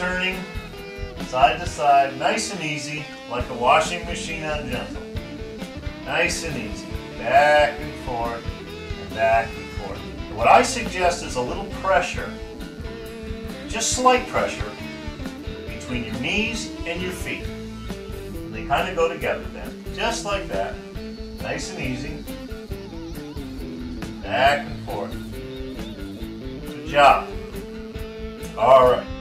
Turning side to side, nice and easy, like a washing machine on gentle. Nice and easy. Back and forth, and back and forth. What I suggest is a little pressure, just slight pressure, between your knees and your feet. They kind of go together then, just like that. Nice and easy. Back and forth. Good job. All right.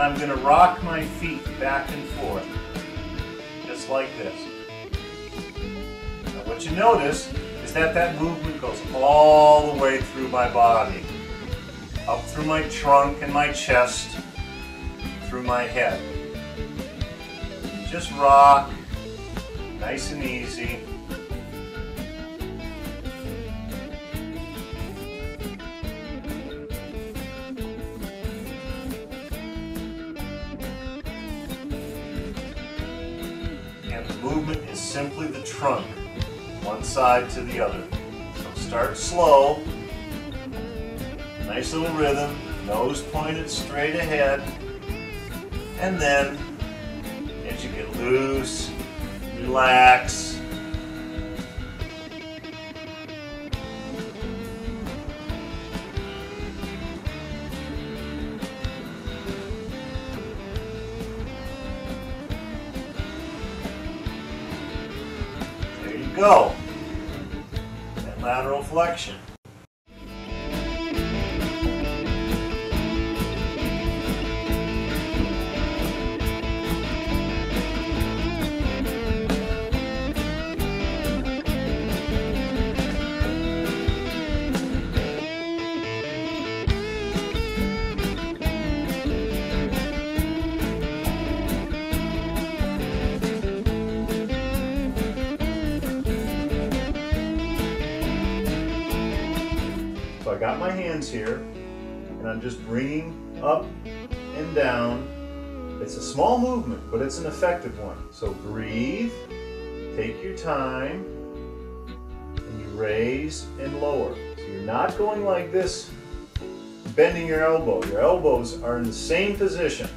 And I'm going to rock my feet back and forth, just like this. Now what you notice is that that movement goes all the way through my body, up through my trunk and my chest, through my head. Just rock, nice and easy. Movement is simply the trunk, one side to the other. So start slow, nice little rhythm, nose pointed straight ahead, and then as you get loose, relax. Go. That lateral flexion. I got my hands here, and I'm just bringing up and down. It's a small movement, but it's an effective one. So breathe, take your time, and you raise and lower. So you're not going like this, bending your elbow. Your elbows are in the same position.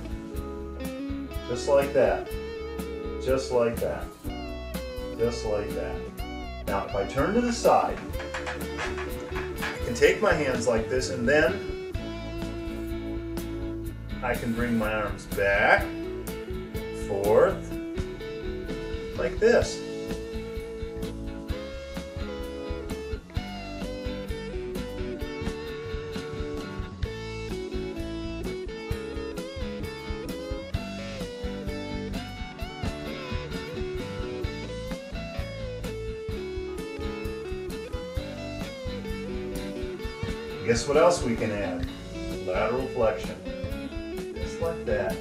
Just like that. Just like that. Just like that. Now, if I turn to the side, can take my hands like this and then I can bring my arms back, forth, like this. Guess what else we can add? Lateral flexion. Just like that.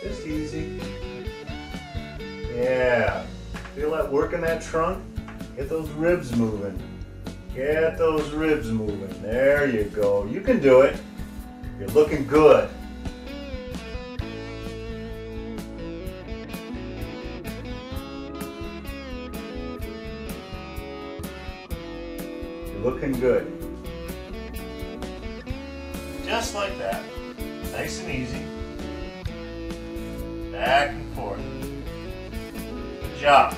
Just easy. Yeah. Feel that work in that trunk? Get those ribs moving. Get those ribs moving. There you go. You can do it. You're looking good. You're looking good. Just like that. Nice and easy. Back and forth. Good job.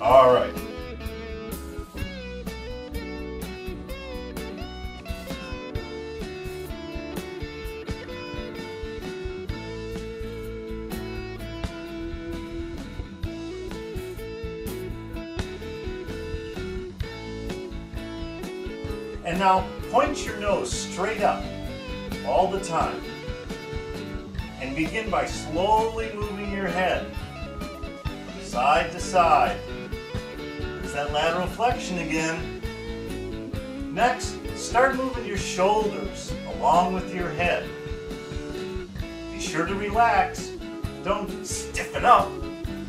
All right. And now point your nose straight up all the time. And begin by slowly moving your head side to side. There's that lateral flexion again. Next, start moving your shoulders along with your head. Be sure to relax. Don't stiffen up.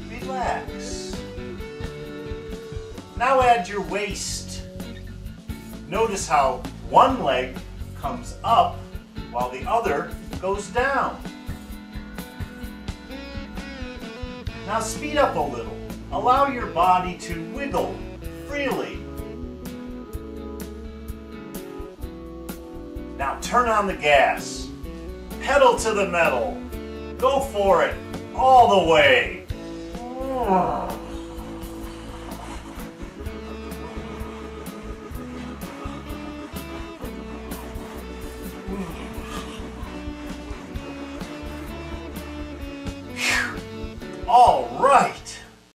Relax. Now add your waist. Notice how one leg comes up while the other goes down. Now speed up a little. Allow your body to wiggle freely. Now turn on the gas. Pedal to the metal. Go for it all the way.